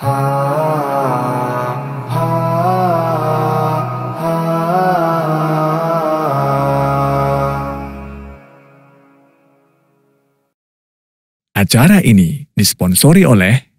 Acara ini disponsori oleh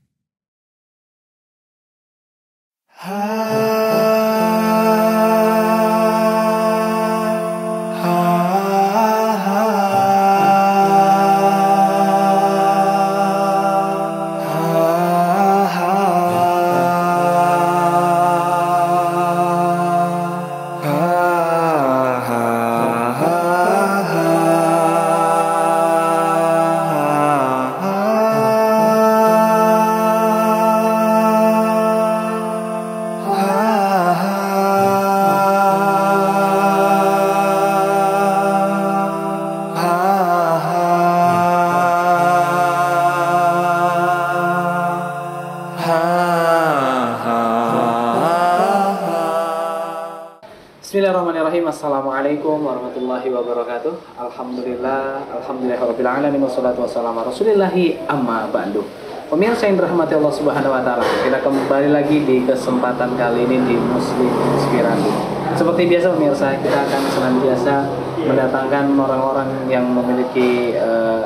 Rasulillahi amma ba'du. Pemirsa yang dirahmati Allah subhanahu wa ta'ala Kita kembali lagi di kesempatan kali ini di Muslim Inspirasi. Seperti biasa pemirsa kita akan senantiasa mendatangkan orang-orang yang memiliki uh,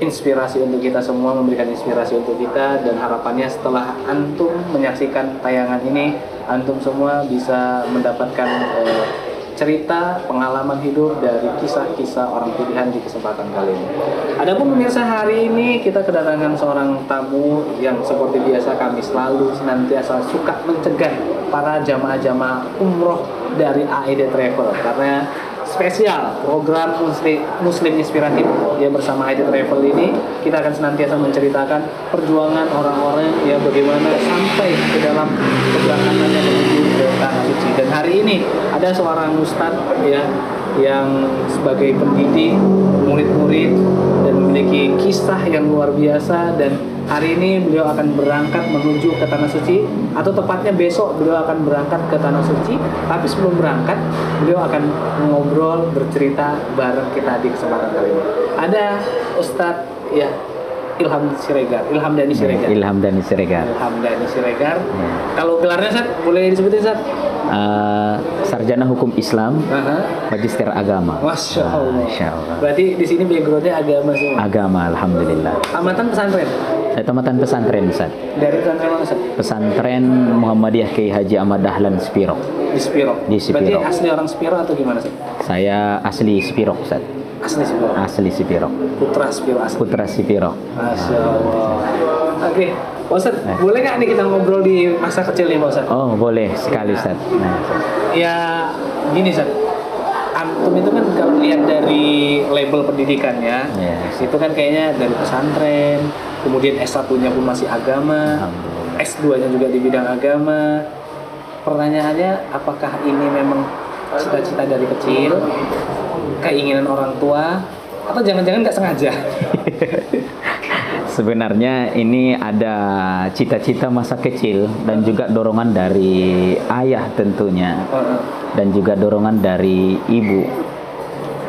inspirasi untuk kita semua, memberikan inspirasi untuk kita dan harapannya setelah antum menyaksikan tayangan ini, antum semua bisa mendapatkan eh, cerita pengalaman hidup dari kisah-kisah orang pilihan di kesempatan kali ini. Adapun pemirsa hari ini kita kedatangan seorang tamu yang seperti biasa kami selalu senantiasa suka mencegah para jamaah-jamaah umroh dari AED Travel karena spesial program muslim, muslim inspiratif. Ya bersama ID Travel ini kita akan senantiasa menceritakan perjuangan orang-orang ya bagaimana sampai ke dalam keberangkatannya menuju ke tanah suci. Dan hari ini ada seorang ustadz ya yang sebagai pendidik murid-murid dan memiliki kisah yang luar biasa dan hari ini beliau akan berangkat menuju ke tanah suci atau tepatnya besok beliau akan berangkat ke tanah suci tapi sebelum berangkat beliau akan ngobrol bercerita bareng kita di kesempatan kali ini ada Ustadz ya Ilham Siregar, Ilham Dani Siregar. Ilham Dani Siregar. Ilham Dani Siregar. Ya. Kalau gelarnya Sat, boleh disebutin Sat? Uh, sarjana hukum Islam, uh-huh. magister agama. Masya Allah. Uh, Masya Allah. Berarti di sini backgroundnya agama semua. Agama, alhamdulillah. Amatan pesantren. Saya tamatan pesantren, Ustaz. Dari pesantren mana, Ustaz? Pesantren Muhammadiyah Kiai Haji Ahmad Dahlan Spiro. Di Spiro. Di Spiro. Berarti asli orang Spiro atau gimana, Ustaz? Saya asli Spiro, Ustaz. Asli Sipiro. Asli Sipiro. Putra Sipiro asli. Putra Sipiro. Masya Allah. Oke, Pak Ustaz, nah. boleh nggak nih kita ngobrol di masa kecil nih Ustaz? Oh, boleh sekali Ustaz. Nah. Ya, gini Ustaz. Antum itu kan kalau lihat dari label pendidikannya, yes. itu kan kayaknya dari pesantren, kemudian S1-nya pun masih agama, S2-nya juga di bidang agama. Pertanyaannya, apakah ini memang cita-cita dari kecil keinginan orang tua atau jangan-jangan nggak sengaja? Sebenarnya ini ada cita-cita masa kecil dan juga dorongan dari ayah tentunya dan juga dorongan dari ibu.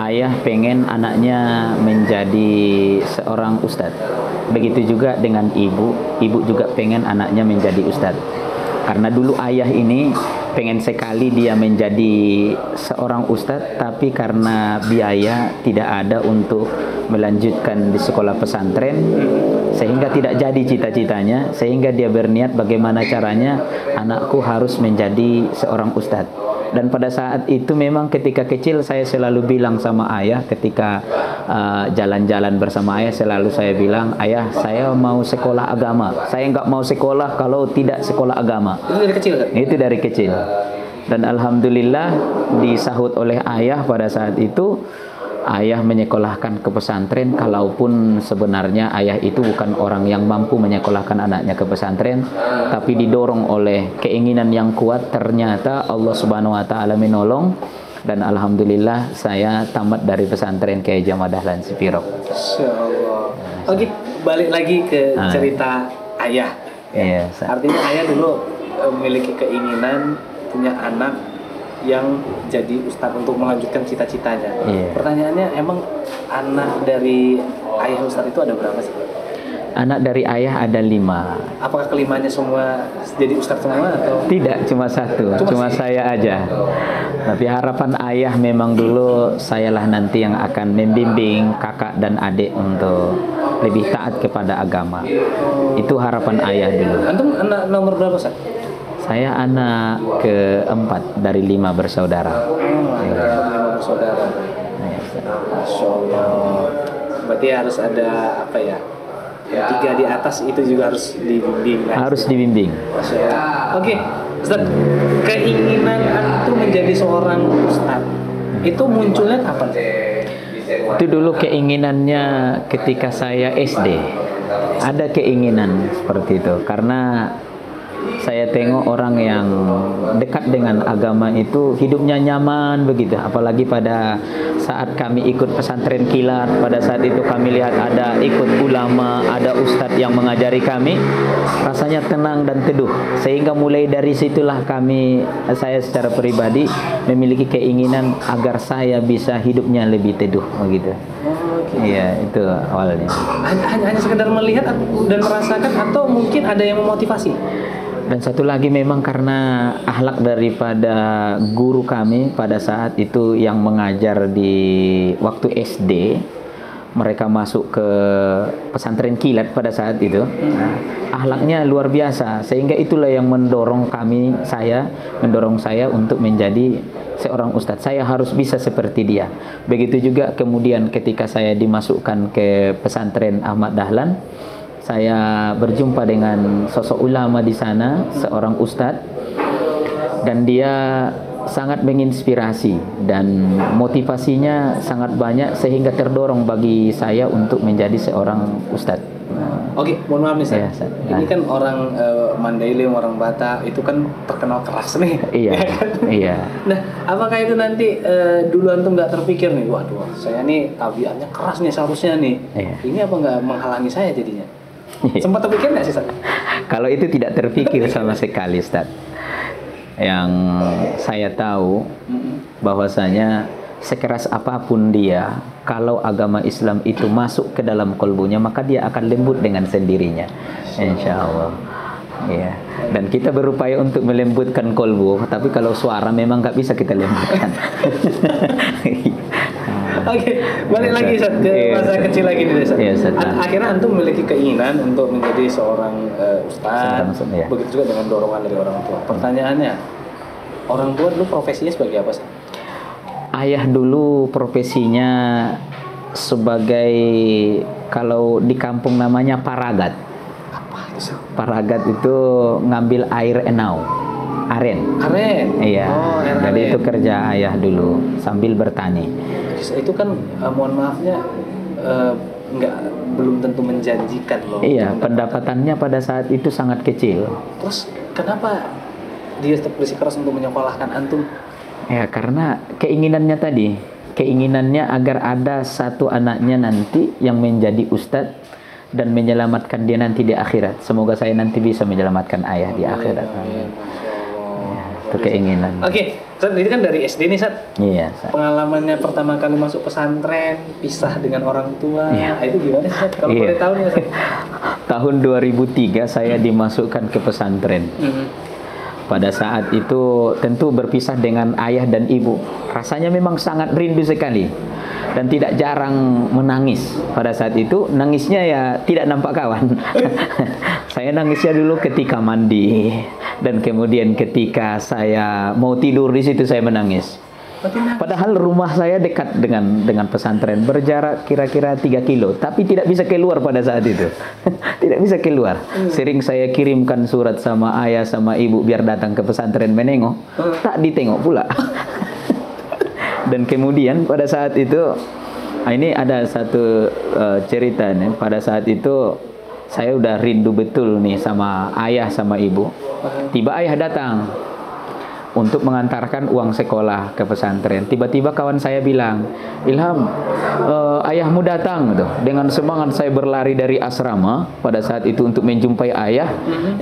Ayah pengen anaknya menjadi seorang ustadz. Begitu juga dengan ibu, ibu juga pengen anaknya menjadi ustadz. Karena dulu ayah ini pengen sekali dia menjadi seorang ustadz tapi karena biaya tidak ada untuk melanjutkan di sekolah pesantren sehingga tidak jadi cita-citanya sehingga dia berniat bagaimana caranya anakku harus menjadi seorang ustadz dan pada saat itu memang ketika kecil saya selalu bilang sama ayah ketika uh, jalan-jalan uh, bersama ayah selalu saya bilang ayah saya mau sekolah agama. Saya nggak mau sekolah kalau tidak sekolah agama. Itu dari kecil kan? itu dari kecil. Dan alhamdulillah disahut oleh ayah pada saat itu ayah menyekolahkan ke pesantren kalaupun sebenarnya ayah itu bukan orang yang mampu menyekolahkan anaknya ke pesantren tapi didorong oleh keinginan yang kuat ternyata Allah Subhanahu wa taala menolong dan alhamdulillah saya tamat dari pesantren Kiai Jamadahlan Sipiro. Insyaallah. Oke, balik lagi ke ah. cerita ayah. Ya. Artinya ayah dulu eh, memiliki keinginan punya anak yang jadi ustadz untuk melanjutkan cita-citanya. Yeah. Pertanyaannya emang anak dari ayah ustadz itu ada berapa sih? Anak dari ayah ada lima. Apakah kelimanya semua jadi ustadz semua atau? Tidak, cuma satu, Cuma cuma, sih. saya aja. Tapi harapan ayah memang dulu sayalah nanti yang akan membimbing kakak dan adik untuk lebih taat kepada agama. Itu harapan ayah dulu. Antum anak nomor berapa Ustaz? Saya anak keempat dari lima bersaudara. Oh, lima bersaudara. Iya. Masya Allah. Berarti harus ada apa ya? Yang tiga di atas itu juga harus dibimbing. kan? Harus dibimbing. Masya Allah. Oke, Ustaz, keinginan antum menjadi seorang ustaz itu munculnya kapan? Itu dulu keinginannya ketika saya SD. Ada keinginan seperti itu karena saya tengok orang yang dekat dengan agama itu hidupnya nyaman begitu. Apalagi pada saat kami ikut pesantren kilat pada saat itu kami lihat ada ikut ulama ada ustadz yang mengajari kami rasanya tenang dan teduh. Sehingga mulai dari situlah kami saya secara pribadi memiliki keinginan agar saya bisa hidupnya lebih teduh begitu. Iya itu awalnya. Hanya, hanya, hanya sekedar melihat dan merasakan atau mungkin ada yang memotivasi? Dan satu lagi memang karena akhlak daripada guru kami pada saat itu yang mengajar di waktu SD, mereka masuk ke pesantren kilat pada saat itu. Akhlaknya luar biasa sehingga itulah yang mendorong kami saya mendorong saya untuk menjadi seorang ustadz. Saya harus bisa seperti dia. Begitu juga kemudian ketika saya dimasukkan ke pesantren Ahmad Dahlan, saya berjumpa dengan sosok ulama di sana, seorang ustadz, dan dia sangat menginspirasi dan motivasinya sangat banyak sehingga terdorong bagi saya untuk menjadi seorang ustadz. Oke, mohon maaf nih. Iya, Ustaz. Ini kan orang eh, Mandailing, orang Batak itu kan terkenal keras nih. Iya, Ya kan? iya. Nah, apakah itu nanti eh, dulu antum nggak terpikir nih, waduh, saya nih tabiatnya keras nih seharusnya nih. Iya. Ini apa nggak menghalangi saya jadinya? Iya. Sempat terpikir nggak sih, Ustaz? Kalau itu tidak terpikir sama sekali, Ustaz. Yang saya tahu bahwasanya sekeras apa pun dia, kalau agama Islam itu masuk ke dalam kolbunya, maka dia akan lembut dengan sendirinya. Insya Allah. Ya. Dan kita berupaya untuk melembutkan kolbu, tapi kalau suara memang nggak bisa kita lembutkan. Oke, balik lagi Ustaz. Ke Iya, masa Ustaz. kecil lagi nih Ustaz. Iya, Ustaz. Akhirnya antum memiliki keinginan untuk menjadi seorang eh, ustaz. Ustaz, iya. Begitu juga dengan dorongan dari orang tua. Pertanyaannya, orang tua dulu profesinya sebagai apa sih? Ayah dulu profesinya sebagai kalau di kampung namanya paragat. Apa itu? Paragat itu ngambil air enau, aren. Keren. Iya. Oh, Jadi aren. itu kerja ayah dulu sambil bertani. Itu kan eh, mohon maafnya nggak belum tentu menjanjikan loh. Iya, pendapatannya pada saat itu sangat kecil. Terus kenapa dia tetap bersikeras untuk menyekolahkan antum? Ya, karena keinginannya tadi, keinginannya agar ada satu anaknya nanti yang menjadi ustadz dan menyelamatkan dia nanti di akhirat. Semoga saya nanti bisa menyelamatkan ayah di akhirat. Amin. Ya, keinginan. Oke, Ustaz, ini kan dari SD nih, Sat. Iya, Sa. Pengalamannya pertama kali masuk pesantren, pisah dengan orang tua, Iya. Nah, itu gimana Sat? Kalau Iya. boleh tahu nih, Sat. Tahun 2003 saya dimasukkan ke pesantren. Mhm. Pada saat itu tentu berpisah dengan ayah dan ibu. Rasanya memang sangat rindu sekali. Dan tidak jarang menangis pada saat itu. Nangisnya ya tidak nampak kawan. saya nangisnya dulu ketika mandi. Dan kemudian ketika saya mau tidur di situ saya menangis. Padahal rumah saya dekat dengan dengan pesantren berjarak kira-kira 3 kilo, tapi tidak bisa keluar pada saat itu. tidak bisa keluar. Sering saya kirimkan surat sama ayah sama ibu biar datang ke pesantren menengok, tak ditengok pula. Dan kemudian pada saat itu ah, ini ada satu eh, cerita nih. Pada saat itu saya udah rindu betul nih sama ayah sama ibu. Tiba ayah datang untuk mengantarkan uang sekolah ke pesantren. Tiba-tiba kawan saya bilang, Ilham, eh, ayahmu datang gitu. Dengan semangat saya berlari dari asrama pada saat itu untuk menjumpai ayah.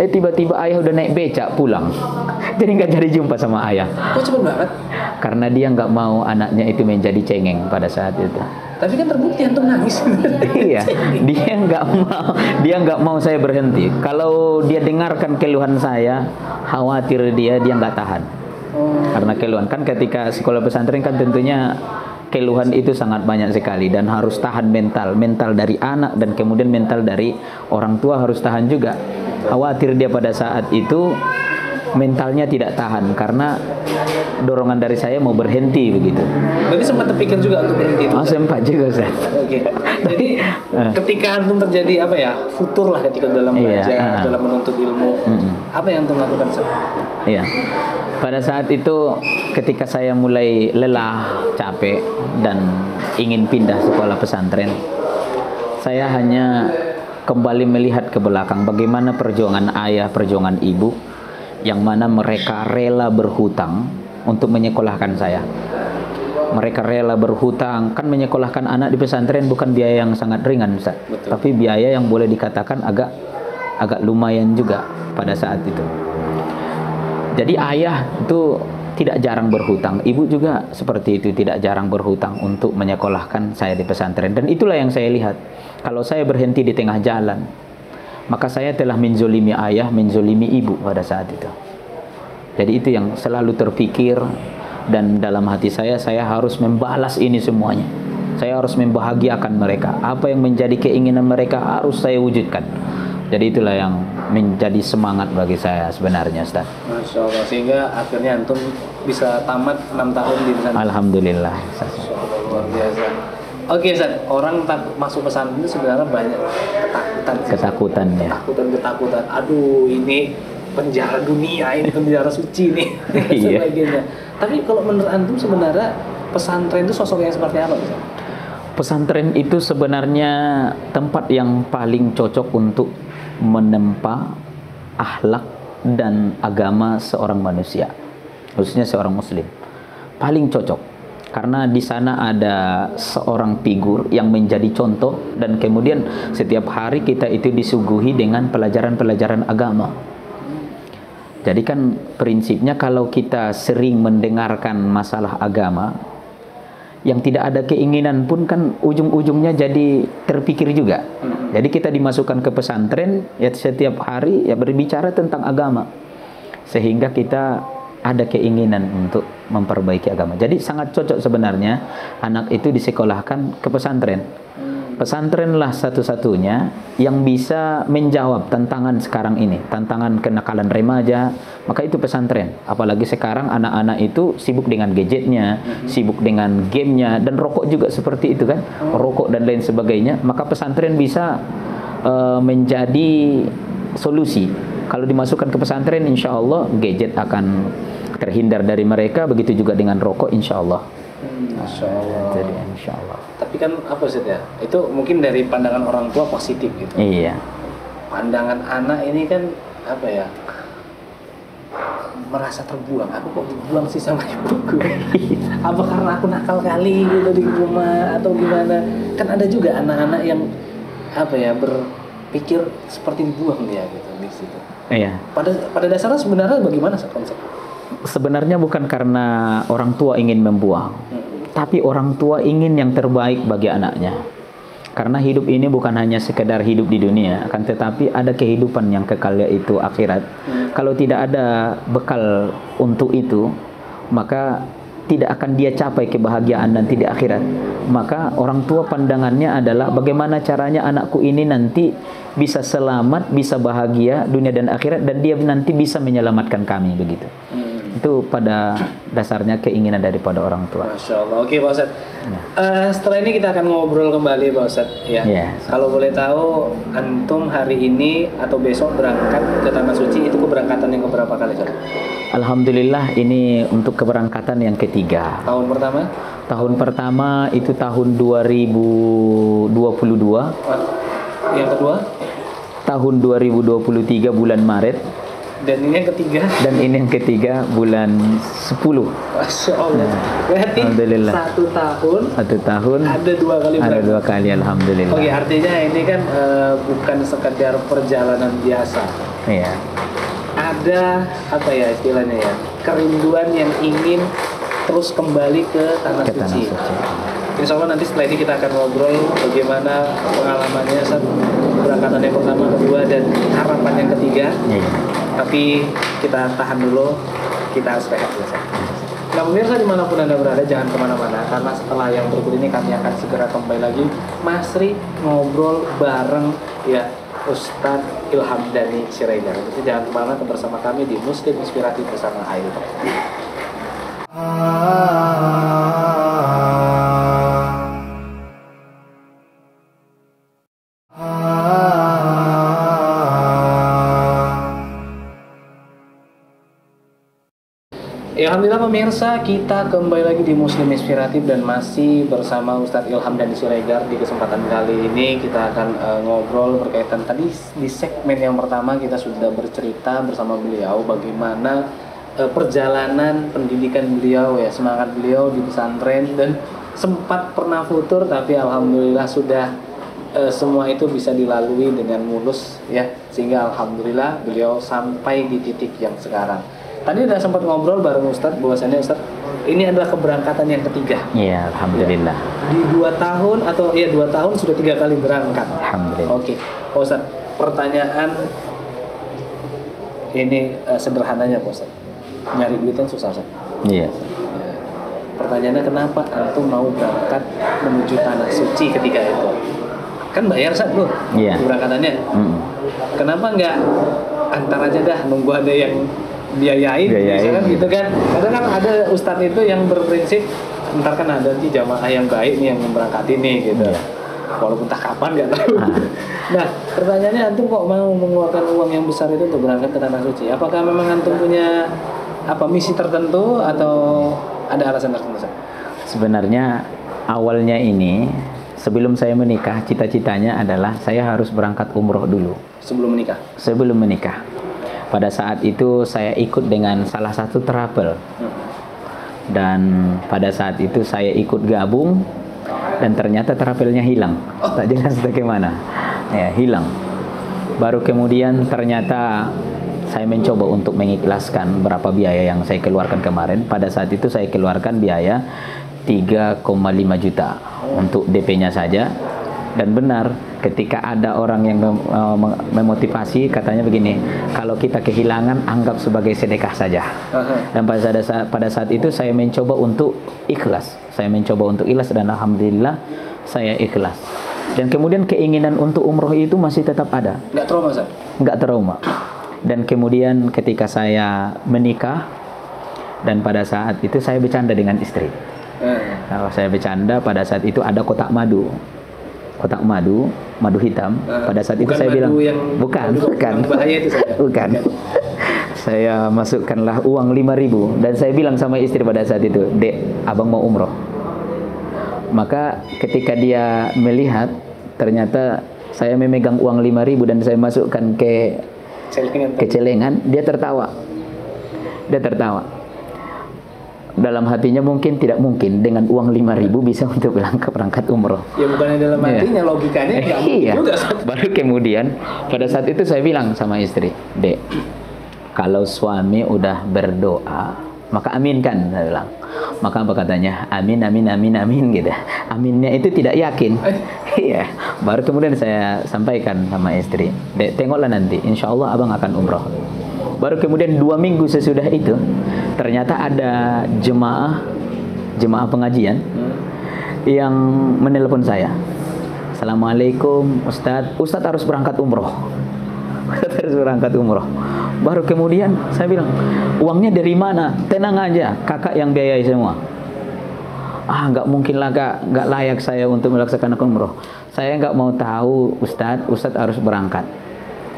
Eh tiba-tiba ayah udah naik becak pulang. Jadi nggak jadi jumpa sama ayah. Kok cepet banget? Karena dia nggak mau anaknya itu menjadi cengeng pada saat itu. Tapi kan terbukti antum nangis. iya, dia nggak mau, dia nggak mau saya berhenti. Kalau dia dengarkan keluhan saya, khawatir dia dia nggak tahan. Oh. Karena keluhan kan ketika sekolah pesantren kan tentunya keluhan itu sangat banyak sekali dan harus tahan mental, mental dari anak dan kemudian mental dari orang tua harus tahan juga. Khawatir dia pada saat itu mentalnya tidak tahan karena dorongan dari saya mau berhenti begitu. Berarti sempat terpikir juga untuk berhenti itu. Oh sempat juga Ustaz. Oke. Jadi ketika antum terjadi apa ya futur lah ketika dalam Iya, belajar, ah. dalam menuntut ilmu, Mm-mm. apa yang antum lakukan? Seth? Iya. Pada saat itu ketika saya mulai lelah, capek dan ingin pindah sekolah pesantren, saya hanya kembali melihat ke belakang bagaimana perjuangan ayah, perjuangan ibu yang mana mereka rela berhutang untuk menyekolahkan saya. Mereka rela berhutang, kan menyekolahkan anak di pesantren bukan biaya yang sangat ringan, Ustaz. Betul. Tapi biaya yang boleh dikatakan agak agak lumayan juga pada saat itu. Jadi ayah itu tidak jarang berhutang, ibu juga seperti itu tidak jarang berhutang untuk menyekolahkan saya di pesantren dan itulah yang saya lihat. Kalau saya berhenti di tengah jalan, maka saya telah menzolimi ayah, menzolimi ibu pada saat itu. Jadi itu yang selalu terpikir dan dalam hati saya saya harus membalas ini semuanya. Saya harus membahagiakan mereka. Apa yang menjadi keinginan mereka harus saya wujudkan. Jadi itulah yang menjadi semangat bagi saya sebenarnya, Ustaz. Masya Allah. Sehingga akhirnya antum bisa tamat 6 tahun di pesantren. Alhamdulillah. Masya Allah, luar biasa. Oke, Ustaz. Orang tak masuk pesantren itu sebenarnya banyak ketakutan. Ketakutan ya. Ketakutan, ketakutan. Aduh, ini penjara dunia, ini penjara suci nih, Iya. sebagainya. Tapi kalau menurut antum sebenarnya pesantren itu sosok yang seperti apa, Ustaz? Pesantren itu sebenarnya tempat yang paling cocok untuk menempa akhlak dan agama seorang manusia, khususnya seorang muslim. Paling cocok karena di sana ada seorang figur yang menjadi contoh dan kemudian setiap hari kita itu disuguhi dengan pelajaran-pelajaran agama. Jadi kan prinsipnya kalau kita sering mendengarkan masalah agama, yang tidak ada keinginan pun kan ujung-ujungnya jadi terpikir juga. Jadi kita dimasukkan ke pesantren ya setiap hari ya berbicara tentang agama. Sehingga kita ada keinginan untuk memperbaiki agama. Jadi sangat cocok sebenarnya anak itu disekolahkan ke pesantren. Pesantrenlah satu-satunya yang bisa menjawab tantangan sekarang ini, tantangan kenakalan remaja, maka itu pesantren. Apalagi sekarang anak-anak itu sibuk dengan gadgetnya, sibuk dengan gamenya, dan rokok juga seperti itu kan, rokok dan lain sebagainya. Maka pesantren bisa eh, menjadi solusi. Kalau dimasukkan ke pesantren, insya Allah gadget akan terhindar dari mereka. Begitu juga dengan rokok, insya Allah. Masya Allah. Jadi insya Allah. Tapi kan apa sih ya? Itu mungkin dari pandangan orang tua positif gitu. Iya. Pandangan anak ini kan apa ya? Merasa terbuang. Aku kok dibuang sih sama ibuku? apa karena aku nakal kali gitu di rumah atau gimana? Kan ada juga anak-anak yang apa ya berpikir seperti dibuang dia gitu. Iya. Pada pada dasarnya sebenarnya bagaimana konsep? Sebenarnya bukan karena orang tua ingin membuang, Hmm. tapi orang tua ingin yang terbaik bagi anaknya. Karena hidup ini bukan hanya sekedar hidup di dunia, akan tetapi ada kehidupan yang kekal yaitu akhirat. Kalau tidak ada bekal untuk itu, maka tidak akan dia capai kebahagiaan nanti di akhirat. Maka orang tua pandangannya adalah bagaimana caranya anakku ini nanti bisa selamat, bisa bahagia dunia dan akhirat dan dia nanti bisa menyelamatkan kami begitu. Itu pada dasarnya keinginan daripada orang tua. Masya Allah. Oke Pak Ustadz. Eh, setelah ini kita akan ngobrol kembali Pak Ustadz. Ya. Iya. Kalau boleh tahu, antum hari ini atau besok berangkat ke Tanah Suci itu keberangkatan yang keberapa kali Ustadz? Alhamdulillah ini untuk keberangkatan yang ketiga. Tahun pertama? Tahun pertama itu tahun 2022, Wah, Yang kedua? tahun 2023 bulan Maret Dan ini yang ketiga? dan ini yang ketiga bulan 10. Masya Allah. Berarti Alhamdulillah. satu tahun Satu tahun ada dua kali ada berangkat. dua kali alhamdulillah. Oke, artinya ini kan eh, bukan sekedar perjalanan biasa. Iya. Ada apa ya istilahnya ya? Kerinduan yang ingin terus kembali ke tanah Ke tanah suci. suci. Insya Allah nanti setelah ini kita akan ngobrol bagaimana pengalamannya saat keberangkatan yang pertama, kedua, dan harapan yang ketiga. Iya. Tapi kita tahan dulu, kita harus rehat dulu. Ustaz. Nah pemirsa di mana pun anda berada jangan ke mana-mana karena setelah yang berikut ini kami akan segera kembali lagi Masri ngobrol bareng ya Ustadz Ilham Dani Siregar Jadi jangan ke mana-mana bersama kami di Muslim Inspiratif bersama Ayu Alhamdulillah pemirsa kita kembali lagi di Muslim Inspiratif dan masih bersama Ustadz Ilham dan Siregar di kesempatan kali ini. Kita akan eh, ngobrol berkaitan tadi di segmen yang pertama kita sudah bercerita bersama beliau bagaimana eh, perjalanan pendidikan beliau ya semangat beliau di pesantren. Dan sempat pernah futur tapi Alhamdulillah sudah eh, semua itu bisa dilalui dengan mulus ya. Sehingga Alhamdulillah beliau sampai di titik yang sekarang. Tadi udah sempat ngobrol bareng Ustadz bahwasannya Ustadz ini adalah keberangkatan yang ketiga Iya, alhamdulillah. di dua tahun atau ya dua tahun sudah tiga kali berangkat. Alhamdulillah. Oke, Pak Ustadz, pertanyaan ini eh, sederhananya Ustadz. Nyari duit kan susah Ustadz. Iya. Ya. Pertanyaannya kenapa antum mau berangkat menuju tanah suci ketika itu? Kan bayar Ustadz tuh Iya. keberangkatannya. Mm. Kenapa nggak antar aja dah nunggu ada yang biayain, Biayain. misalkan gitu kan? Kadang kan ada ustadz itu yang berprinsip ntar kan ada nanti jamaah yang baik nih yang memberangkati nih gitu. Iya. Walaupun tak kapan nggak tahu. Ah. nah pertanyaannya antum kok mau mengeluarkan uang yang besar itu untuk berangkat ke tanah suci? Apakah memang antum punya apa misi tertentu atau ada alasan tertentu? Sebenarnya awalnya ini sebelum saya menikah cita-citanya adalah saya harus berangkat umroh dulu Sebelum menikah. sebelum menikah. Pada saat itu saya ikut dengan salah satu travel dan pada saat itu saya ikut gabung dan ternyata travelnya hilang. Tak jelas bagaimana. Ya, hilang. Baru kemudian ternyata saya mencoba untuk mengikhlaskan berapa biaya yang saya keluarkan kemarin. Pada saat itu saya keluarkan biaya 3,5 juta untuk DP-nya saja. Dan benar, ketika ada orang yang mem- mem- memotivasi, katanya begini, kalau kita kehilangan, anggap sebagai sedekah saja. Dan pada saat, pada saat itu saya mencoba untuk ikhlas. Saya mencoba untuk ikhlas dan alhamdulillah saya ikhlas. Dan kemudian keinginan untuk umroh itu masih tetap ada, Nggak trauma Ustaz? nggak trauma. Dan kemudian ketika saya menikah dan pada saat itu saya bercanda dengan istri. Eh. Kalau saya bercanda pada saat itu ada kotak madu. Kotak madu, madu hitam. Eh, Pada saat itu saya bilang, yang- bukan, madu bukan. bahaya itu saya. bukan. saya masukkanlah uang 5000 dan saya bilang sama istri pada saat itu, "Dek, Abang mau umroh." Maka ketika dia melihat ternyata saya memegang uang 5000 dan saya masukkan ke Celengan ke celengan, dia tertawa. Dia tertawa. Dalam hatinya mungkin tidak mungkin dengan uang 5000 bisa untuk berangkat berangkat umroh. Ya bukannya dalam Iya. hatinya logikanya nggak mungkin iya. juga. Baru kemudian pada saat itu saya bilang sama istri, Dek, kalau suami udah berdoa, maka aminkan saya bilang. Maka apa katanya? Amin, amin, amin, amin gitu. Aminnya itu tidak yakin. Iya. Baru kemudian saya sampaikan sama istri, Dek, tengoklah nanti, insya Allah abang akan umroh. Baru kemudian dua minggu sesudah itu, ternyata ada jemaah jemaah pengajian yang menelpon saya. Assalamualaikum Ustadz, Ustadz harus berangkat umroh. Ustadz harus berangkat umroh. Baru kemudian saya bilang, uangnya dari mana? Tenang aja, kakak yang biayai semua. Ah, nggak mungkin lah kak, nggak layak saya untuk melaksanakan umroh. Saya nggak mau tahu Ustadz, Ustadz harus berangkat.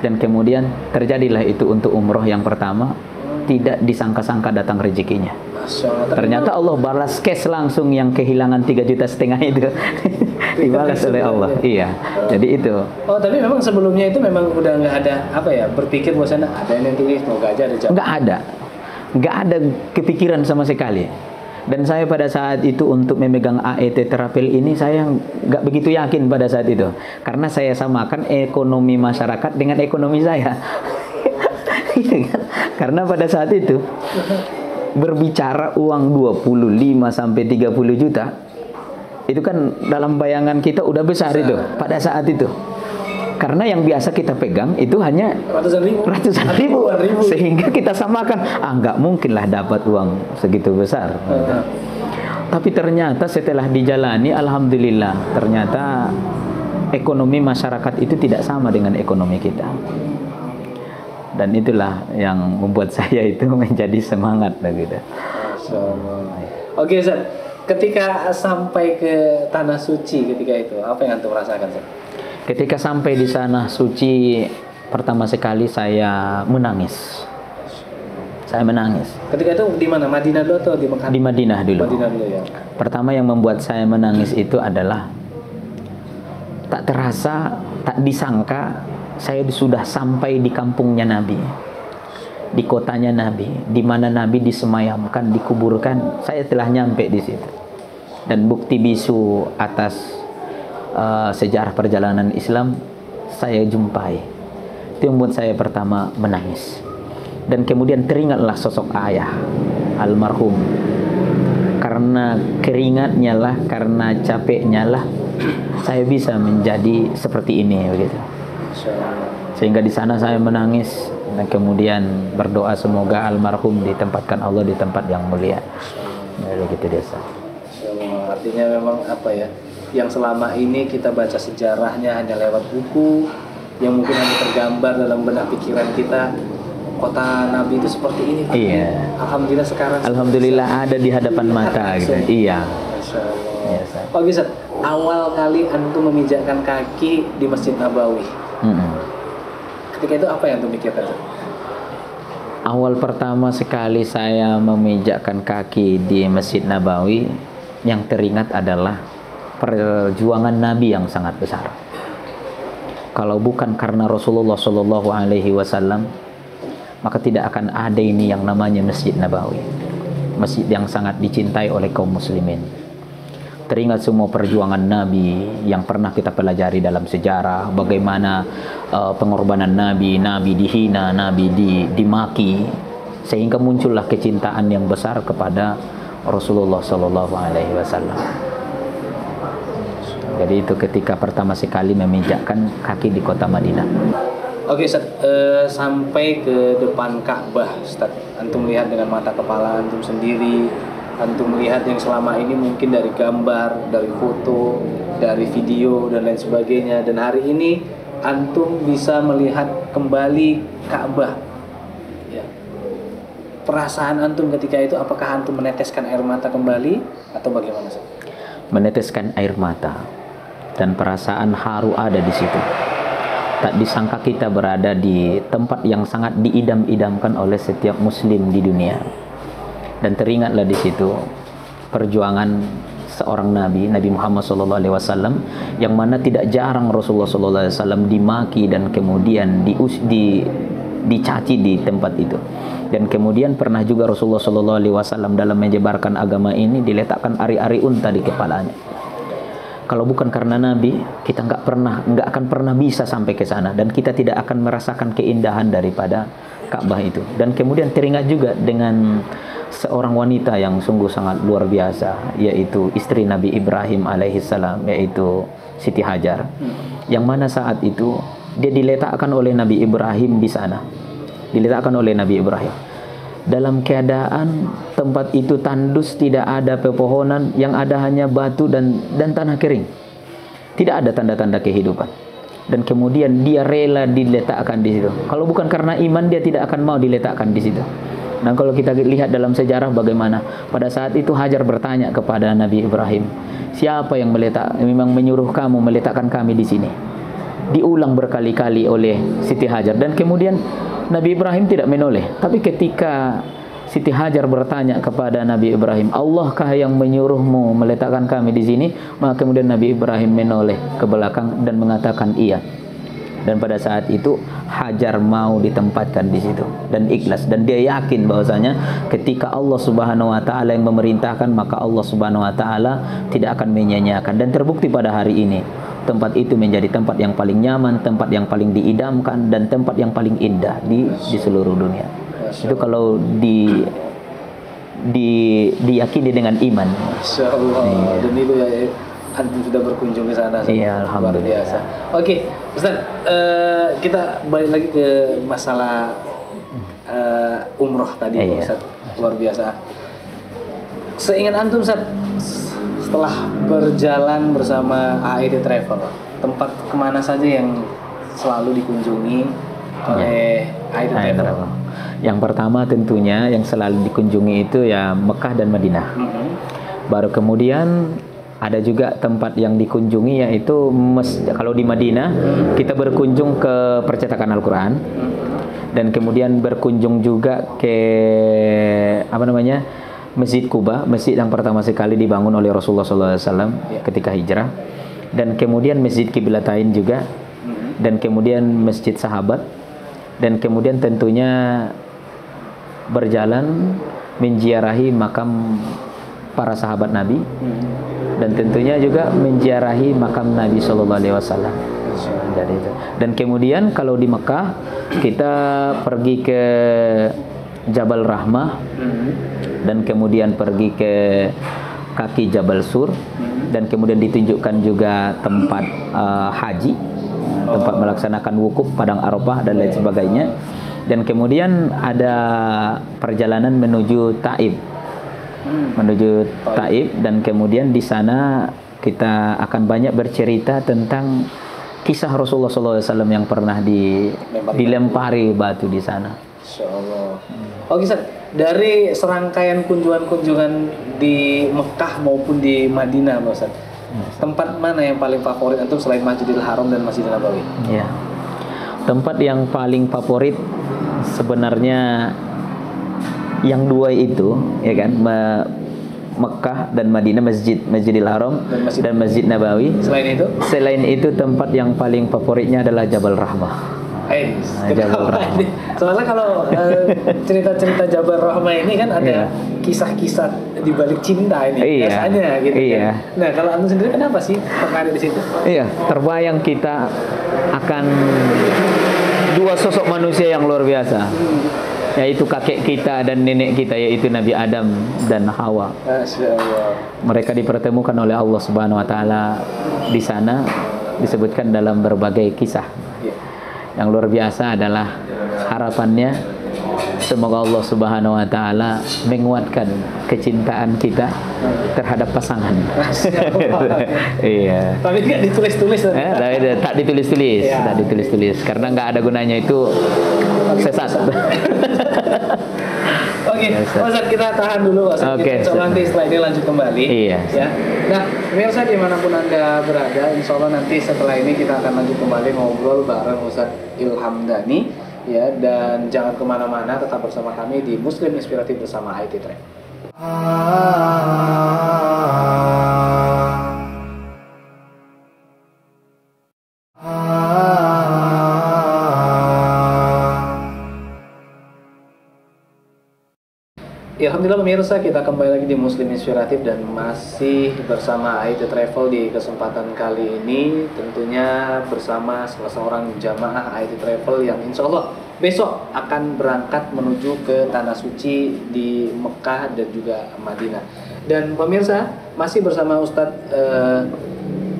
Dan kemudian terjadilah itu untuk umroh yang pertama, tidak disangka-sangka datang rezekinya. Ternyata Allah balas cash langsung yang kehilangan 3 juta setengah itu. Dibalas oleh Allah. Iya. Jadi itu. Oh tapi memang sebelumnya itu memang udah nggak ada apa ya berpikir bahwasanya ada yang tulis semoga aja ada jawab. Nggak ada. Nggak ada kepikiran sama sekali. Dan saya pada saat itu untuk memegang AET terapil ini saya nggak begitu yakin pada saat itu. Karena saya samakan ekonomi masyarakat dengan ekonomi saya. Gitu kan? Karena pada saat itu berbicara uang 25 sampai 30 juta Itu kan dalam bayangan kita udah besar itu pada saat itu. Karena yang biasa kita pegang itu hanya Ratusan ribu. ratusan ribu, ribu. sehingga kita samakan ah nggak mungkin lah dapat uang segitu besar tapi ternyata setelah dijalani alhamdulillah ternyata ekonomi masyarakat itu tidak sama dengan ekonomi kita dan itulah yang membuat saya itu menjadi semangat begitu Allah. Oke, Ustaz. Ketika sampai ke tanah suci ketika itu, apa yang antum rasakan, Ustaz? Ketika sampai di sana suci pertama sekali saya menangis saya menangis Ketika itu di mana? Madinah dulu atau di Mekah? di Madinah dulu Madinah dulu ya. Pertama yang membuat saya menangis itu adalah tak terasa, tak disangka saya sudah sampai di kampungnya Nabi. Di kotanya Nabi, di mana Nabi disemayamkan, dikuburkan, saya telah nyampe di situ. Dan bukti bisu atas uh, sejarah perjalanan Islam saya jumpai. Itu yang membuat saya pertama menangis. Dan kemudian teringatlah sosok ayah almarhum karena keringatnya lah, karena capeknya lah, saya bisa menjadi seperti ini begitu. Sehingga di sana saya menangis dan kemudian berdoa semoga almarhum ditempatkan Allah di tempat yang mulia. Ya, begitu desa. Artinya memang apa ya? Yang selama ini kita baca sejarahnya hanya lewat buku yang mungkin hanya tergambar dalam benak pikiran kita. Kota Nabi itu seperti ini. Pak. Iya. Alhamdulillah sekarang. Alhamdulillah ada di hadapan mata gitu. Iya. Iya, Ustaz. Oh bisa. Awal kali antum memijakkan kaki di Masjid Nabawi. Mm-mm. Ketika itu apa yang antum pikirkan? Awal pertama sekali saya memijakkan kaki di Masjid Nabawi, yang teringat adalah perjuangan Nabi yang sangat besar. Kalau bukan karena Rasulullah Shallallahu Alaihi Wasallam, maka tidak akan ada ini yang namanya Masjid Nabawi, masjid yang sangat dicintai oleh kaum muslimin. Teringat semua perjuangan Nabi yang pernah kita pelajari dalam sejarah, bagaimana uh, pengorbanan Nabi, Nabi dihina, Nabi di, dimaki, sehingga muncullah kecintaan yang besar kepada Rasulullah Shallallahu Alaihi Wasallam. Jadi itu ketika pertama sekali memijakkan kaki di kota Madinah. Oke, Ustaz. Eh, sampai ke depan Ka'bah, Ustaz. Antum melihat dengan mata kepala antum sendiri. Antum melihat yang selama ini mungkin dari gambar, dari foto, dari video dan lain sebagainya. Dan hari ini antum bisa melihat kembali Ka'bah. Ya. Perasaan antum ketika itu apakah antum meneteskan air mata kembali atau bagaimana, Ustaz? meneteskan air mata dan perasaan haru ada di situ. Tak disangka kita berada di tempat yang sangat diidam-idamkan oleh setiap muslim di dunia. Dan teringatlah di situ perjuangan seorang nabi, Nabi Muhammad SAW yang mana tidak jarang Rasulullah SAW dimaki dan kemudian di dicaci di tempat itu. Dan kemudian pernah juga Rasulullah SAW dalam menyebarkan agama ini diletakkan ari-ari unta di kepalanya. Kalau bukan karena Nabi, kita nggak pernah nggak akan pernah bisa sampai ke sana. Dan kita tidak akan merasakan keindahan daripada Ka'bah itu. Dan kemudian teringat juga dengan seorang wanita yang sungguh sangat luar biasa, yaitu istri Nabi Ibrahim alaihissalam, yaitu Siti Hajar, yang mana saat itu dia diletakkan oleh Nabi Ibrahim di sana, diletakkan oleh Nabi Ibrahim dalam keadaan tempat itu tandus tidak ada pepohonan yang ada hanya batu dan dan tanah kering. Tidak ada tanda-tanda kehidupan. Dan kemudian dia rela diletakkan di situ. Kalau bukan karena iman dia tidak akan mau diletakkan di situ. Nah kalau kita lihat dalam sejarah bagaimana pada saat itu Hajar bertanya kepada Nabi Ibrahim siapa yang meletak memang menyuruh kamu meletakkan kami di sini? Diulang berkali-kali oleh Siti Hajar. Dan kemudian Nabi Ibrahim tidak menoleh tapi ketika Siti Hajar bertanya kepada Nabi Ibrahim, Allahkah yang menyuruhmu meletakkan kami di sini? Maka kemudian Nabi Ibrahim menoleh ke belakang dan mengatakan iya. Dan pada saat itu Hajar mau ditempatkan di situ dan ikhlas dan dia yakin bahwasanya ketika Allah Subhanahu wa taala yang memerintahkan maka Allah Subhanahu wa taala tidak akan menyia-nyiakan dan terbukti pada hari ini tempat itu menjadi tempat yang paling nyaman, tempat yang paling diidamkan dan tempat yang paling indah di di seluruh dunia. Itu kalau di di diyakini dengan iman. Masya Allah. Dan itu ya antum sudah berkunjung ke sana. Iya, Luar alhamdulillah. biasa. Oke, Ustaz, eh, kita balik lagi ke masalah eh, umroh tadi, Iya. Ustaz. Luar biasa. Seingat antum, Ustaz, setelah berjalan bersama AED Travel, tempat ke mana saja yang selalu dikunjungi oleh AED Nah, Travel? berapa? Yang pertama tentunya yang selalu dikunjungi itu ya Mekah dan Madinah. Mhm. Baru kemudian ada juga tempat yang dikunjungi yaitu mes- kalau di Madinah kita berkunjung ke percetakan Al-Qur'an dan kemudian berkunjung juga ke apa namanya? Masjid Kuba, masjid yang pertama sekali dibangun oleh Rasulullah SAW ketika hijrah. Dan kemudian Masjid Kiblatain juga. Dan kemudian Masjid Sahabat. Dan kemudian tentunya berjalan menziarahi makam para sahabat Nabi. Dan tentunya juga menziarahi makam Nabi Shallallahu Alaihi Wasallam. Dan kemudian kalau di Mekah kita pergi ke Jabal Rahmah dan kemudian pergi ke kaki Jabal Sur dan kemudian ditunjukkan juga tempat eh, haji tempat melaksanakan wukuf padang Arafah dan lain sebagainya. Dan kemudian ada perjalanan menuju Taib. Menuju Taib dan kemudian di sana kita akan banyak bercerita tentang kisah Rasulullah SAW yang pernah di, Lempari dilempari batu di sana. Insya Allah. Oke, Ustaz. Dari serangkaian kunjungan-kunjungan di Mekah maupun di Madinah, Ustaz. Tempat mana yang paling favorit antum selain Masjidil Haram dan Masjidil Nabawi? Ya. Tempat yang paling favorit sebenarnya yang dua itu, ya kan, Me- Mekah dan Madinah, Masjid Masjidil Haram Dan Masjid- dan Masjid Nabawi. Selain itu? Selain itu tempat yang paling favoritnya adalah Jabal Rahmah. Eh, Nah, Rahmah. ini? Soalnya kalau eh, cerita-cerita Jabal Rahmah ini kan ada Iya. kisah-kisah di balik cinta ini Iya. biasanya gitu Iya. kan. Nah, kalau antum sendiri kenapa sih tertarik di situ? Iya, terbayang kita akan dua sosok manusia yang luar biasa. Yaitu kakek kita dan nenek kita yaitu Nabi Adam dan Hawa. Mereka dipertemukan oleh Allah Subhanahu wa taala di sana disebutkan dalam berbagai kisah. Yang luar biasa adalah harapannya semoga Allah Subhanahu wa taala menguatkan kecintaan kita terhadap pasangan. Iya. Tapi nggak ditulis-tulis. Eh, tak, tak ditulis-tulis, Iya. tak ditulis-tulis karena nggak ada gunanya itu sesat. Oke, Ya, Ustaz. Pak Ustaz, kita tahan dulu Pak Ustaz. Oke, Kita insya Allah nanti setelah ini lanjut kembali. Iya. Ya. Nah, pemirsa di mana pun anda berada, insya Allah nanti setelah ini kita akan lanjut kembali ngobrol bareng Ustaz Ilham Dani. Ya, dan jangan ke mana-mana, tetap bersama kami di Muslim Inspiratif bersama IT Track. Ya, Alhamdulillah pemirsa kita kembali lagi di Muslim Inspiratif dan masih bersama IT Travel di kesempatan kali ini. Tentunya bersama salah seorang jamaah IT Travel yang insya Allah besok akan berangkat menuju ke Tanah Suci di Mekah dan juga Madinah. Dan pemirsa masih bersama Ustadz eh,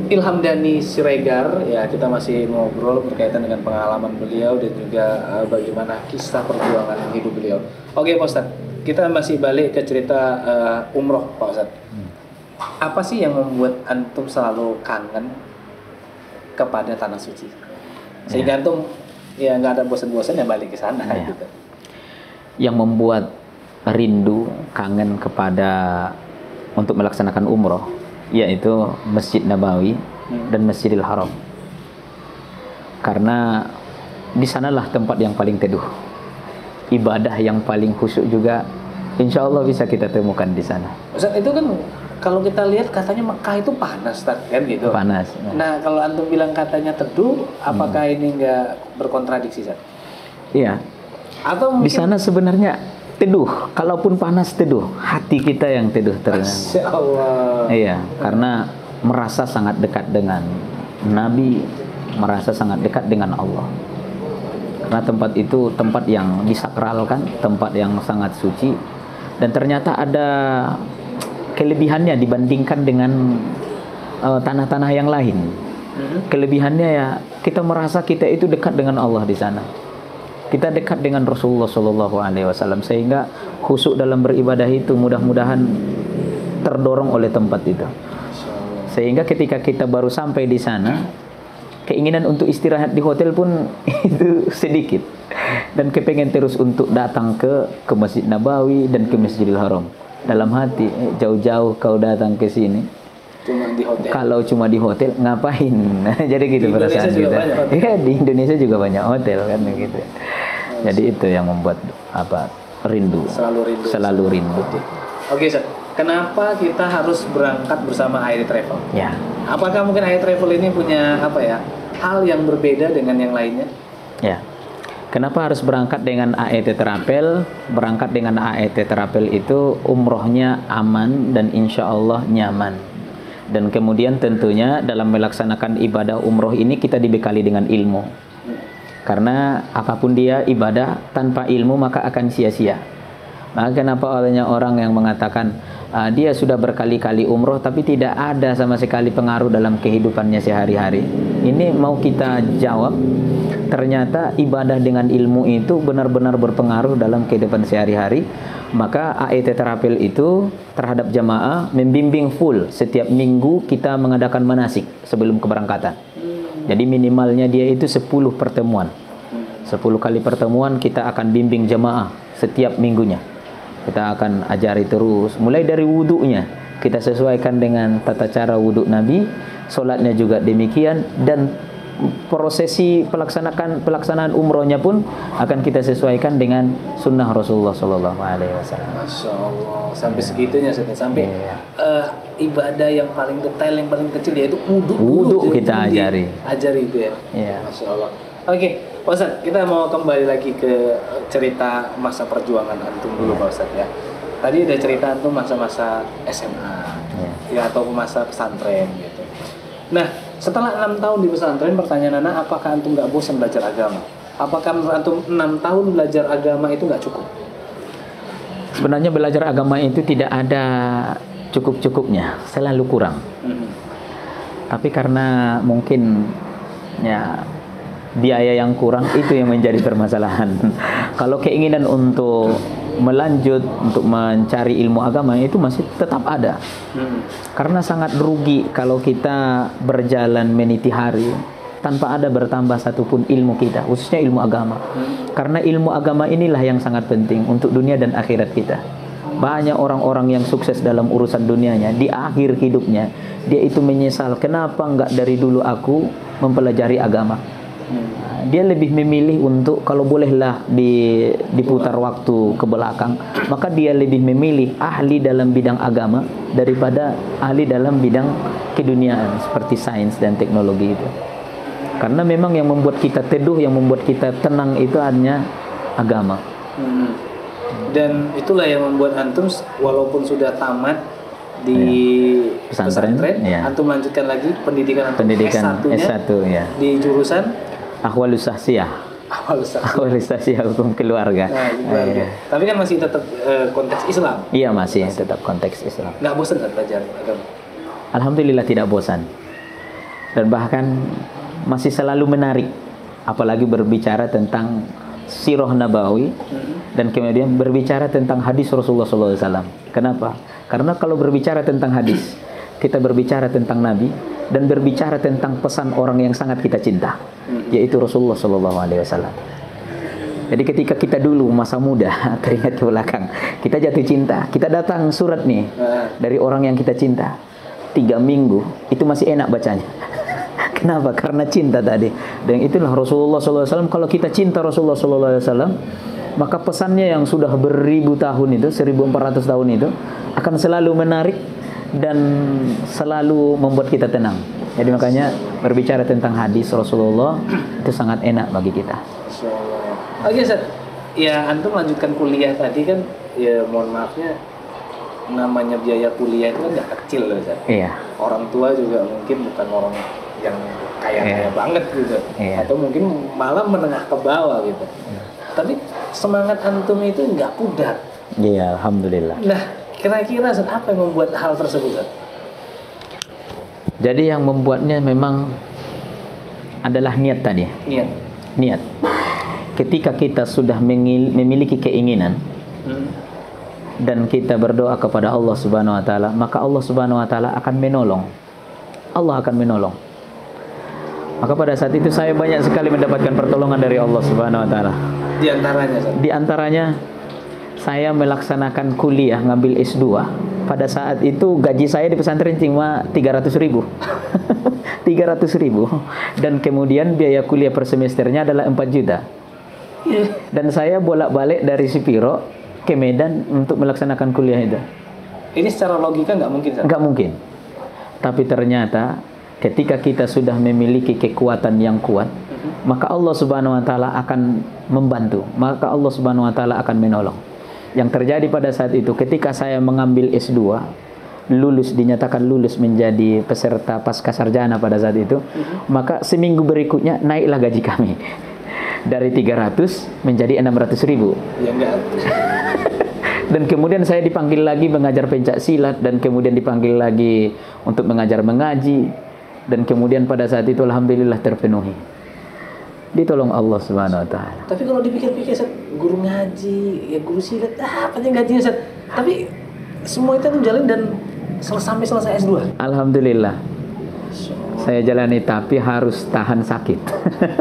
Ilham Dani Siregar. Ya kita masih ngobrol berkaitan dengan pengalaman beliau dan juga eh, bagaimana kisah perjuangan hidup beliau. Oke Pak Ustadz, kita masih balik ke cerita eh, umroh Pak Ustadz. Apa sih yang membuat antum selalu kangen kepada tanah suci? Sehingga antum ya nggak ada bosan-bosan ya balik ke sana Ya. gitu. Yang membuat rindu, kangen kepada untuk melaksanakan umroh, yaitu Masjid Nabawi Hmm. dan Masjidil Haram. Karena di sanalah tempat yang paling teduh. Ibadah yang paling khusyuk juga insya Allah bisa kita temukan di sana. Ustadz itu kan kalau kita lihat katanya Mekah itu panas Ustadz, kan gitu. Panas. Nah kalau antum bilang katanya teduh, apakah Hmm. ini nggak berkontradiksi Ustadz? Iya. Atau Di mungkin sana sebenarnya teduh. Kalaupun panas teduh, hati kita yang teduh ternyata. Masya Allah. Iya, karena merasa sangat dekat dengan Nabi, merasa sangat dekat dengan Allah. Karena tempat itu tempat yang disakralkan, tempat yang sangat suci, dan ternyata ada kelebihannya dibandingkan dengan eh, tanah-tanah yang lain. Mhm. Kelebihannya ya kita merasa kita itu dekat dengan Allah di sana. Kita dekat dengan Rasulullah Shallallahu Alaihi Wasallam sehingga khusyuk dalam beribadah itu mudah-mudahan terdorong oleh tempat itu. Sehingga ketika kita baru sampai di sana, keinginan untuk istirahat di hotel pun itu sedikit. Dan kepengen terus untuk datang ke ke Masjid Nabawi dan ke Masjidil Haram. Dalam hati, eh, jauh-jauh kau datang ke sini. Cuma di hotel. Kalau cuma di hotel ngapain? Jadi gitu Di perasaan kita. Iya di Indonesia juga banyak hotel kan gitu. Jadi itu yang membuat apa rindu. Selalu rindu. Selalu rindu. Oke, Ustaz. Kenapa kita harus berangkat bersama ID Travel? Ya. Apakah mungkin ID Travel ini punya apa ya? Hal yang berbeda dengan yang lainnya? Ya. Kenapa harus berangkat dengan AET Terapel? Berangkat dengan AET Terapel itu umrohnya aman dan insya Allah nyaman. Dan kemudian tentunya dalam melaksanakan ibadah umroh ini kita dibekali dengan ilmu. Karena apa pun dia ibadah tanpa ilmu maka akan sia-sia. Maka kenapa olehnya orang yang mengatakan ah, dia sudah berkali-kali umroh tapi tidak ada sama sekali pengaruh dalam kehidupannya sehari-hari. Ini mau kita jawab ternyata ibadah dengan ilmu itu benar-benar berpengaruh dalam kehidupan sehari-hari. Maka AET Terapil itu terhadap jamaah membimbing full setiap minggu kita mengadakan manasik sebelum keberangkatan. Jadi minimalnya dia itu 10 pertemuan. 10 kali pertemuan kita akan bimbing jemaah setiap minggunya. Kita akan ajari terus mulai dari wudhunya. Kita sesuaikan dengan tata cara wudhu Nabi, solatnya juga demikian dan prosesi pelaksanaan pelaksanaan umrohnya pun akan kita sesuaikan dengan sunnah Rasulullah Shallallahu Alaihi Wasallam. Masya Allah, sampai segitunya sampai Iya. eh, ibadah yang paling detail, yang paling kecil yaitu wudhu. Wudhu kita ajari. Ajari itu ya. Iya. Masya Allah. Oke, Pak Ustadz, kita mau kembali lagi ke cerita masa perjuangan antum dulu Pak Ustadz ya. Tadi ada cerita antum masa-masa SMA, Iya. ya atau masa pesantren gitu. Nah, setelah enam tahun di pesantren, pertanyaan anak, apakah antum nggak bosan belajar agama? Apakah menurut antum enam tahun belajar agama itu nggak cukup? Sebenarnya belajar agama itu tidak ada cukup-cukupnya, selalu kurang. Mhm. Tapi karena mungkin ya biaya yang kurang itu yang menjadi permasalahan. Kalau keinginan untuk melanjut untuk mencari ilmu agama itu masih tetap ada. Karena sangat rugi kalau kita berjalan meniti hari tanpa ada bertambah satupun ilmu kita, khususnya ilmu agama. Karena ilmu agama inilah yang sangat penting untuk dunia dan akhirat kita. Banyak orang-orang yang sukses dalam urusan dunianya di akhir hidupnya dia itu menyesal kenapa enggak dari dulu aku mempelajari agama. Nah, Dia lebih memilih untuk kalau bolehlah di, diputar waktu ke belakang, maka dia lebih memilih ahli dalam bidang agama daripada ahli dalam bidang keduniaan seperti sains dan teknologi itu. Karena memang yang membuat kita teduh, yang membuat kita tenang itu hanya agama. Hmm. Dan itulah yang membuat antum walaupun sudah tamat di Pesantren, pesantren, iya. antum lanjutkan lagi pendidikan antum Pendidikan S1-nya S1 ya. di jurusan Ahwalus Sahsiyah. awal Sahsiyah hukum keluarga. Nah, keluarga. Iya. Tapi kan masih tetap eh, konteks Islam. Iya masih tetap konteks Islam. Nggak bosan kan belajar agama? Alhamdulillah tidak bosan. Dan bahkan masih selalu menarik apalagi berbicara tentang sirah nabawi dan kemudian berbicara tentang hadis Rasulullah SAW. Kenapa? Karena kalau berbicara tentang hadis, kita berbicara tentang Nabi dan berbicara tentang pesan orang yang sangat kita cinta, yaitu Rasulullah SAW. Jadi ketika kita dulu masa muda teringat ke belakang, kita jatuh cinta, kita datang surat nih dari orang yang kita cinta, tiga minggu itu masih enak bacanya. Kenapa? Karena cinta tadi. Dan itulah Rasulullah SAW. Kalau kita cinta Rasulullah SAW, maka pesannya yang sudah beribu tahun itu, 1400 tahun itu, akan selalu menarik dan selalu membuat kita tenang. Jadi makanya berbicara tentang hadis Rasulullah itu sangat enak bagi kita. Oke, Ustaz. Ya, antum lanjutkan kuliah tadi kan, ya mohon maafnya, namanya biaya kuliah itu kan nggak kecil loh, Ustaz. Iya. Orang tua juga mungkin bukan orang yang kaya-kaya Iya. banget gitu. Iya. Atau mungkin malah menengah ke bawah gitu. Tapi semangat antum itu nggak pudar. Iya, alhamdulillah. Nah, kira-kira apa yang membuat hal tersebut, Ustaz? Jadi yang membuatnya memang adalah niat tadi. Niat. Niat. Ketika kita sudah memiliki keinginan Hmm. dan kita berdoa kepada Allah Subhanahu wa taala, maka Allah Subhanahu wa taala akan menolong. Allah akan menolong. Maka pada saat itu saya banyak sekali mendapatkan pertolongan dari Allah Subhanahu wa taala. Di antaranya. Di antaranya saya melaksanakan kuliah ngambil S2. Pada saat itu gaji saya di pesantren cuma 300 ribu. 300 ribu. Dan kemudian biaya kuliah per semesternya adalah 4 juta. Dan saya bolak-balik dari Sipiro ke Medan untuk melaksanakan kuliah itu. Ini secara logika nggak mungkin. Enggak mungkin. Tapi ternyata ketika kita sudah memiliki kekuatan yang kuat, maka Allah Subhanahu wa taala akan membantu. Maka Allah Subhanahu wa taala akan menolong. Yang terjadi pada saat itu ketika saya mengambil S2, lulus dinyatakan lulus menjadi peserta pasca sarjana pada saat itu, maka seminggu berikutnya naiklah gaji kami. Dari 300 menjadi 600 ribu. Ya. Dan kemudian saya dipanggil lagi mengajar pencak silat dan kemudian dipanggil lagi untuk mengajar mengaji dan kemudian pada saat itu alhamdulillah terpenuhi. Ditolong Allah Subhanahu wa taala. Tapi kalau dipikir-pikir Ustaz, guru ngaji, ya guru silat, ah, apa yang gajinya Ustaz? Tapi semua itu tuh jalan dan selesai sampai selesai S2. Alhamdulillah. Saya jalani tapi harus tahan sakit.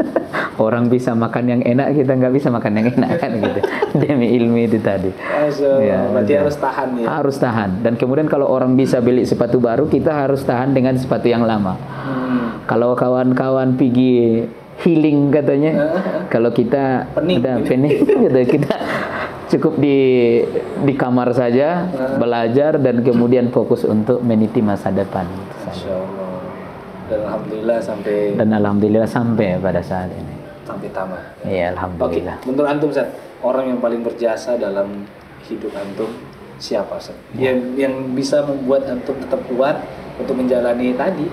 Orang bisa makan yang enak, kita nggak bisa makan yang enak kan gitu. Demi ilmu itu tadi. Masya Ya, berarti harus tahan ya. Harus tahan. Dan kemudian kalau orang bisa beli sepatu baru, kita harus tahan dengan sepatu yang lama. Hmm. Kalau kawan-kawan pergi healing katanya, kalau kita Pening. udah pening gitu, kita cukup di di kamar saja belajar dan kemudian fokus untuk meniti masa depan. Allah. Dan alhamdulillah sampai Dan alhamdulillah sampai pada saat ini. sampai tamat. Iya, Oke, alhamdulillah. menurut antum Ustaz, orang yang paling berjasa dalam hidup antum siapa Ustaz? Ya. Yang yang bisa membuat antum tetap kuat untuk menjalani tadi.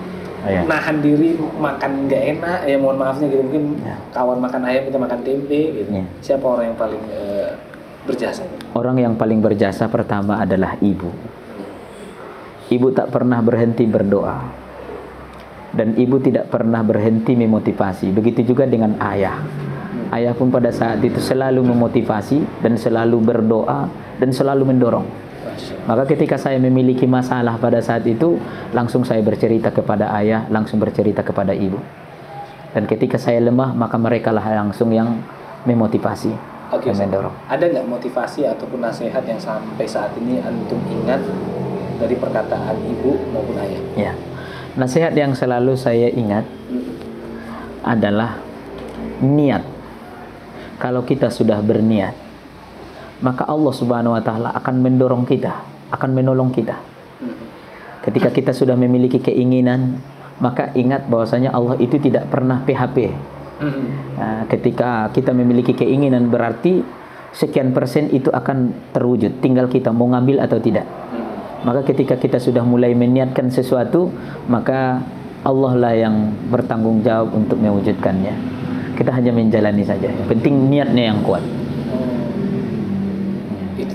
Iya. Nahan diri makan nggak enak, ya mohon maafnya gitu mungkin Ya. kawan makan ayam kita makan tempe gitu. Ya. Siapa orang yang paling eh, berjasa? Orang yang paling berjasa pertama adalah ibu. Ibu tak pernah berhenti berdoa. Dan ibu tidak pernah berhenti memotivasi. Begitu juga dengan ayah. Ayah pun pada saat itu selalu memotivasi dan selalu berdoa dan selalu mendorong. Maka ketika saya memiliki masalah pada saat itu, langsung saya bercerita kepada ayah, langsung bercerita kepada ibu. Dan ketika saya lemah, maka mereka lah langsung yang memotivasi dan Ustaz. mendorong. ada nggak motivasi ataupun nasihat yang sampai saat ini antum ingat dari perkataan ibu maupun ayah? Ya. Nasihat yang selalu saya ingat adalah niat. Kalau kita sudah berniat, maka Allah Subhanahu wa taala akan mendorong kita, akan menolong kita. Ketika kita sudah memiliki keinginan, maka ingat bahwasanya Allah itu tidak pernah PHP. Nah, ketika kita memiliki keinginan berarti sekian persen itu akan terwujud, tinggal kita mau ngambil atau tidak. Maka ketika kita sudah mulai meniatkan sesuatu, maka Allah lah yang bertanggung jawab untuk mewujudkannya. Kita hanya menjalani saja. Yang penting niatnya yang kuat.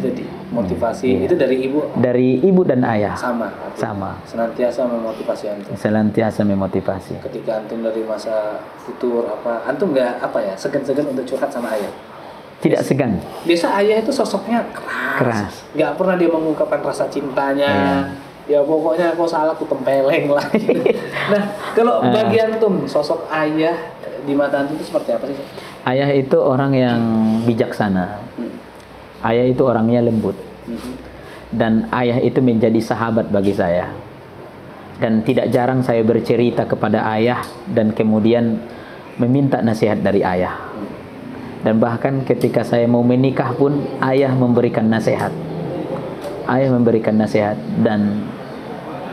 Tadi motivasi Iya. itu dari ibu Dari ibu dan ayah sama. artinya sama, Senantiasa memotivasi antum. senantiasa memotivasi. Ketika antum dari masa futur apa, antum nggak apa ya segan-segan untuk curhat sama ayah. Tidak segan. Biasa ayah itu sosoknya keras, Keras. nggak pernah dia mengungkapkan rasa cintanya. Ya pokoknya kau salah aku tempeleng lah. nah kalau Ah. bagi antum sosok ayah di mata antum itu seperti apa sih? Ayah itu orang yang bijaksana. Hmm. Ayah itu orangnya lembut. Dan ayah itu menjadi sahabat bagi saya. Dan tidak jarang saya bercerita kepada ayah dan kemudian meminta nasihat dari ayah. Dan bahkan ketika saya mau menikah pun ayah memberikan nasihat. Ayah memberikan nasihat dan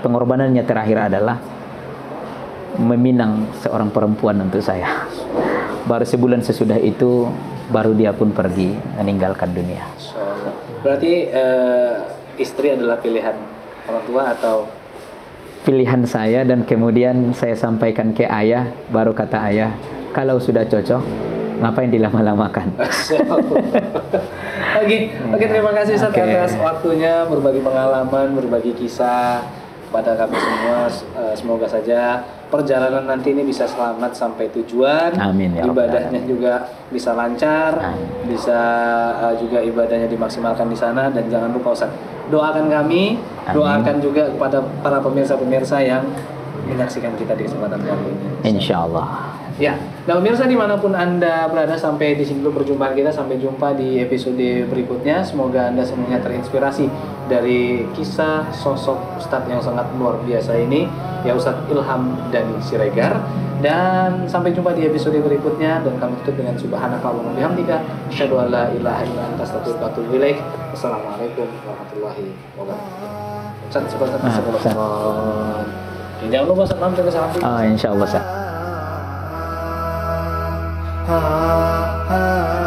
pengorbanannya terakhir adalah meminang seorang perempuan untuk saya. Baru sebulan sesudah itu baru dia pun pergi meninggalkan dunia. Berarti eh, istri adalah pilihan orang tua atau pilihan saya dan kemudian saya sampaikan ke ayah baru kata ayah kalau sudah cocok ngapain dilama-lamakan. Oke, oke terima kasih Ustaz Oke. atas waktunya berbagi pengalaman, berbagi kisah pada kami semua eh, semoga saja perjalanan nanti ini bisa selamat sampai tujuan Amin, ya ibadahnya juga bisa lancar Amin. bisa eh, juga ibadahnya dimaksimalkan di sana dan jangan lupa Ustaz doakan kami Amin. doakan juga kepada para pemirsa-pemirsa yang menyaksikan kita di kesempatan kali ini Insya Allah. Ya, nah pemirsa di mana pun Anda berada sampai di sini dulu perjumpaan kita sampai jumpa di episode berikutnya. Semoga Anda semuanya terinspirasi dari kisah sosok Ustadz yang sangat luar biasa ini, ya Ustadz Ilham Dani Siregar. Dan sampai jumpa di episode berikutnya dan kami tutup dengan subhanakallahumma bihamdika asyhadu an la ilaha illa anta. Wassalamualaikum warahmatullahi wabarakatuh. Ustadz, sebentar, Ah. Oke, Jangan lupa salam jaga salam. Oh, insya Allah. Ah.